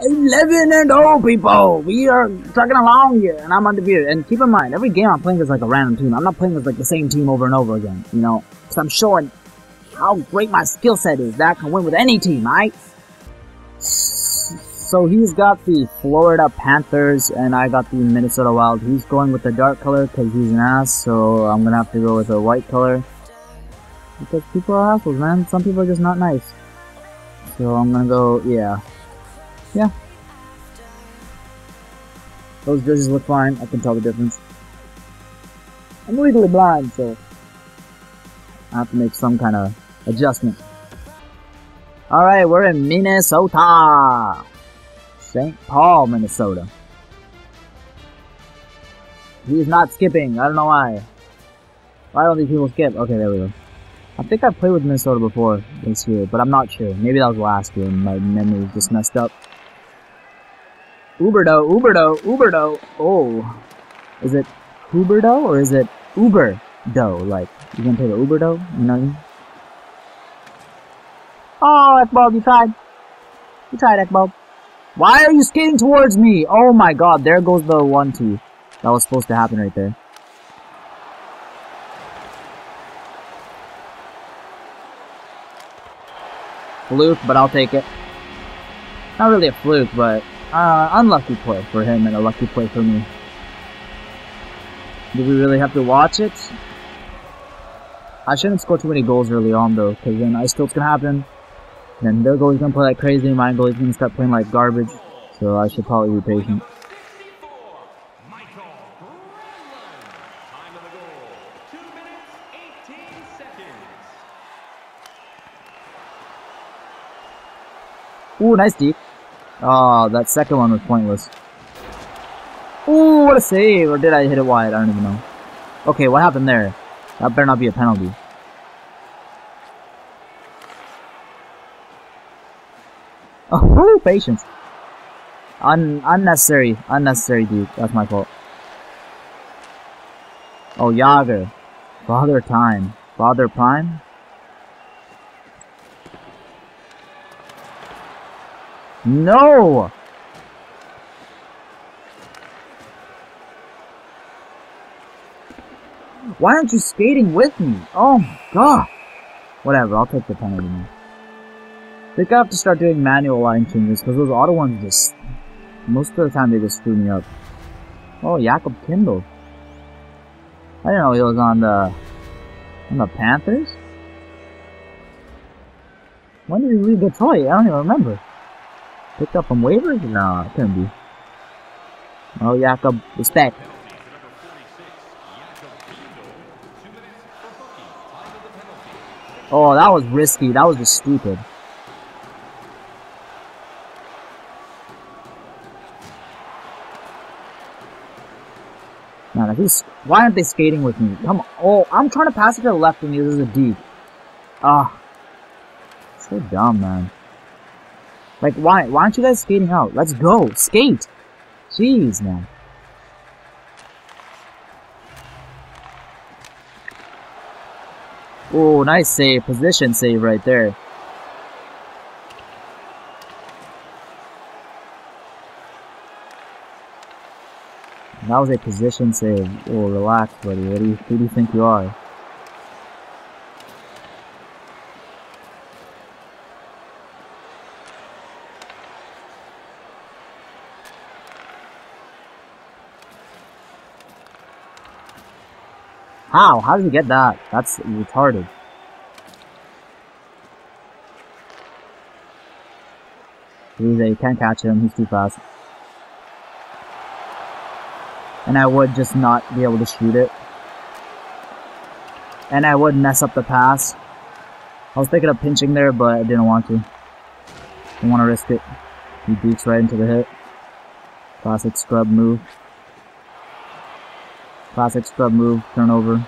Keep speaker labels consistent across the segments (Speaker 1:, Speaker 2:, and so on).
Speaker 1: 11 and 0, people! We are trucking along here, and I'm undefeated. And keep in mind, every game I'm playing is like a random team. I'm not playing with like the same team over and over again, you know? Because I'm showing how great my skill set is. That I can win with any team, right? So he's got the Florida Panthers, and I got the Minnesota Wild. He's going with the dark color because he's an ass, so I'm gonna have to go with a white color. Because people are assholes, man. Some people are just not nice. So I'm gonna go, yeah. Yeah. Those jerseys look fine. I can tell the difference. I'm legally blind, so I have to make some kind of adjustment. Alright, we're in Minnesota. St. Paul, Minnesota. He's not skipping. I don't know why. Why don't these people skip? Okay, there we go. I think I played with Minnesota before this year, but I'm not sure. Maybe that was last year and my memory just messed up. Uberdo, Uberdo, Uberdo. Oh. Is it Huberdeau or is it Uberdo? Like, you gonna play the Uberdo? You know what I mean? Oh, Ekblad, you tried. You tried, Ekblad. Why are you skating towards me? Oh my god, there goes the 1-2. That was supposed to happen right there. Fluke, but I'll take it. Not really a fluke, but uh, unlucky play for him and a lucky play for me. Do we really have to watch it? I shouldn't score too many goals early on though, because then ice tilt's gonna happen. Then their goalie's gonna play like crazy, my goalie's gonna start playing like garbage. So I should probably be patient. Ooh, nice deep. Oh, that second one was pointless. Ooh, what a save! Or did I hit it wide? I don't even know. Okay, what happened there? That better not be a penalty. Oh, patience. Un unnecessary, unnecessary, dude. That's my fault. Oh, Jagr. Father Time. Father Prime? No! Why aren't you skating with me? Oh my god! Whatever, I'll take the penalty now. Think I have to start doing manual line changes, because those auto ones just... Most of the time they just screw me up. Oh, Jakub Kindl. I didn't know he was on the... On the Panthers? When did he leave Detroit? I don't even remember. Picked up from waivers? No, it couldn't be. Oh, Jakub, respect. Oh, that was risky. That was just stupid. Man, who's, why aren't they skating with me? Come on. Oh, I'm trying to pass it to the left and this is a deep. Ah. So dumb, man. Like, why? Why aren't you guys skating out? Let's go. Skate. Jeez, man. Oh, nice save. Position save right there. That was a position save. Oh, relax, buddy. What do you, who do you think you are? How? How did he get that? That's retarded. He's a can't catch him, he's too fast. And I would just not be able to shoot it. And I would mess up the pass. I was thinking of pinching there, but I didn't want to. Didn't want to risk it. He beats right into the hit. Classic scrub move. Classic scrub move, turnover.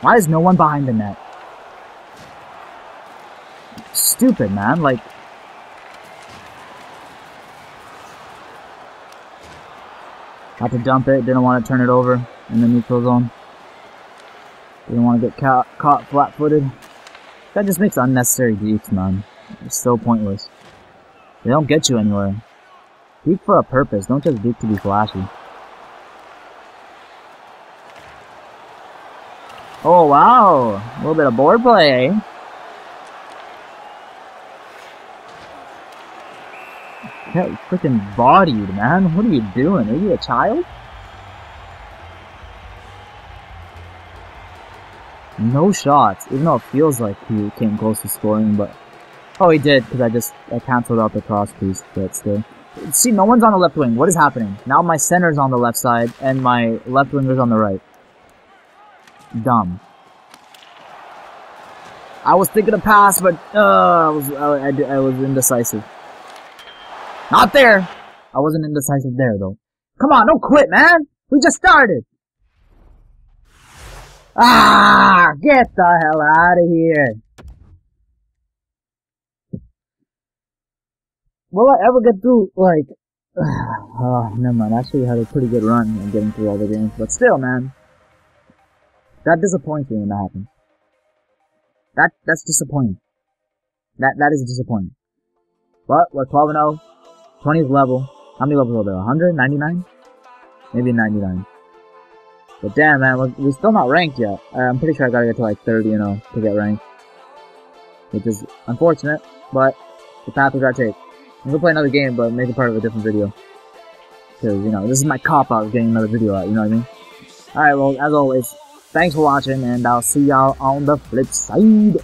Speaker 1: Why is no one behind the net? Stupid, man. Like, had to dump it, didn't want to turn it over in the neutral zone. Didn't want to get ca caught flat-footed. That just makes unnecessary dekes, man. It's so pointless. They don't get you anywhere. Deke for a purpose, don't just deke to be flashy. Oh wow! A little bit of board play, eh? Get freaking bodied, man. What are you doing? Are you a child? No shots, even though it feels like he came close to scoring, but... Oh, he did, because I just I canceled out the cross piece, but still. See, no one's on the left wing. What is happening? Now my center's on the left side, and my left winger's on the right. Dumb. I was thinking of pass, but uh, I was I, I, I was indecisive. Not there. I wasn't indecisive there though. Come on, don't quit, man. We just started. Ah, get the hell out of here. Will I ever get through, like, oh, never mind. Actually, had a pretty good run in getting through all the games, but still, man. That disappoints me when that happens. That, that's disappointing. That, that is disappointing. But, we're 12 0, 20th level. How many levels are there? 199? Maybe 99. But damn, man, we're, we're still not ranked yet. I'm pretty sure I gotta get to like 30, you oh know, to get ranked. Which is unfortunate, but the path we gotta take. I'm gonna play another game, but make it part of a different video. Cause, you know, this is my cop-out of getting another video out, you know what I mean? Alright, well, as always, thanks for watching, and I'll see y'all on the flip side.